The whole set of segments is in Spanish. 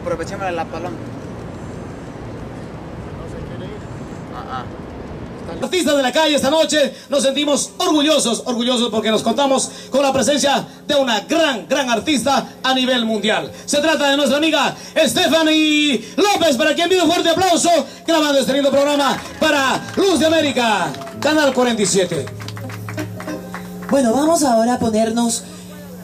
Aprovechemos la paloma. Ah, ah. Artistas de la calle esta noche nos sentimos orgullosos, orgullosos porque nos contamos con la presencia de una gran, gran artista a nivel mundial. Se trata de nuestra amiga Stephanie López, para quien pido un fuerte aplauso, grabando este lindo programa para Luz de América, Canal 47. Bueno, vamos ahora a ponernos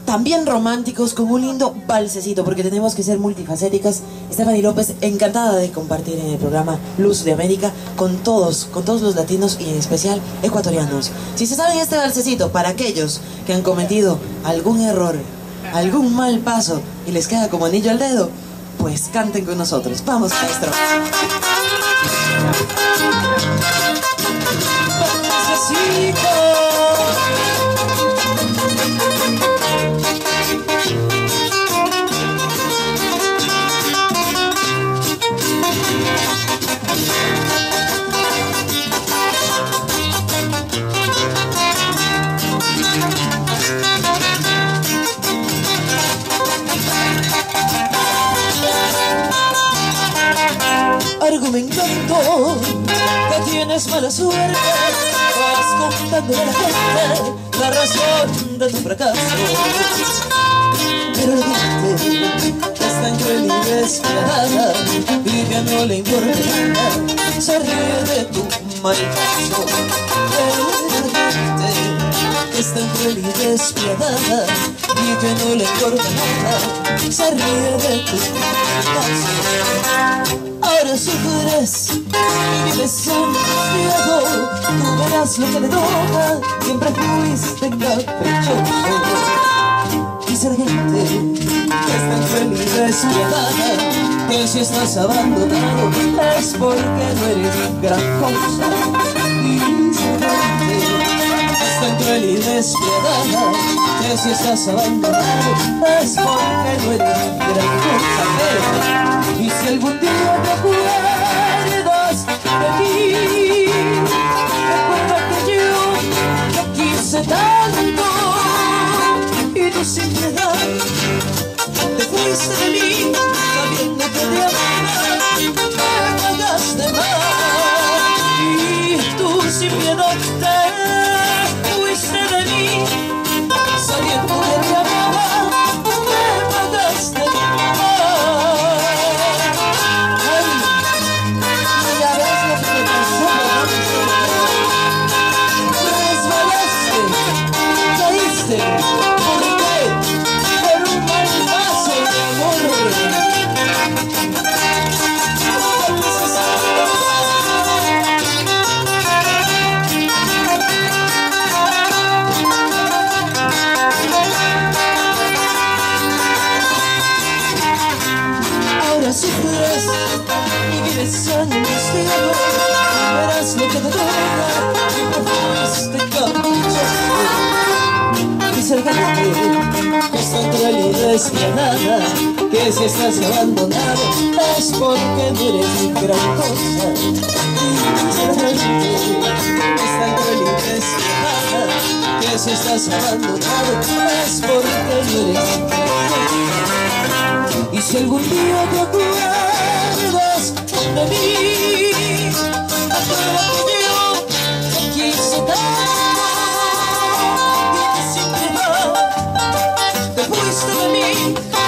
también románticos con un lindo balsecito, porque tenemos que ser multifacéticas. Stephanie López, encantada de compartir en el programa Luz de América con todos, con todos los latinos y en especial ecuatorianos. Si se saben este balsecito, para aquellos que han cometido algún error, algún mal paso y les queda como anillo al dedo, pues canten con nosotros. Vamos, maestro. Argumentando que tienes mala suerte, vas contando a la gente la razón de tu fracaso. Pero la gente es tan cruel y despiadada y que no le importa nada, se ríe de tu mal paso. Pero la gente es cruel y despiadada y que no le importa nada, se ríe de tu mal paso ahora sufres y vives angustiado Tú verás lo que le toca, siempre fuiste caprichoso. Dice la gente que es tan y despiadada Que si estás abandonado es porque no eres gran cosa cruel y despiadada Que si estás abandonado es porque no eres gran cosa y si algún día te acuerdas de mí, recuerda que yo te quise tanto. Y tú sin piedad te fuiste de mí, sufres y vives angustiado Verás lo que te toca despiadada Que si estás abandonado es porque no eres gran cosa. Dice la gente que es tan cruel y despiadada Que si estás abandonado es porque no eres gran cosa. Y si algún día te acuerdas de mí,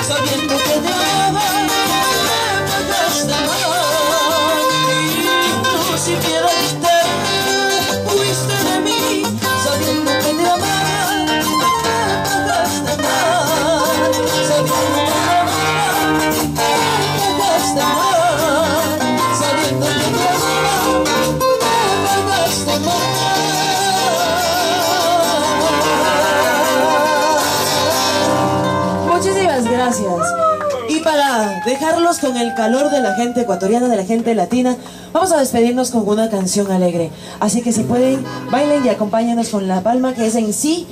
sabiendo que te gracias. Y para dejarlos con el calor de la gente ecuatoriana, de la gente latina, vamos a despedirnos con una canción alegre. Así que si pueden, bailen y acompáñenos con La Palma, que es en sí